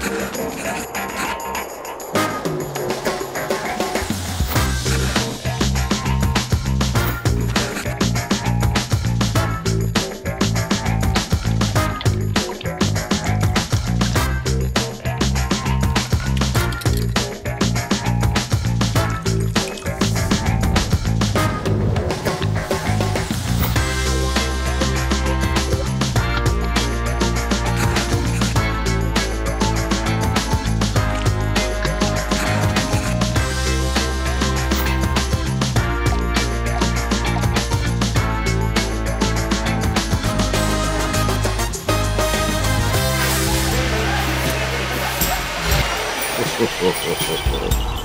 Gracias. Ho, ho, ho, ho, ho.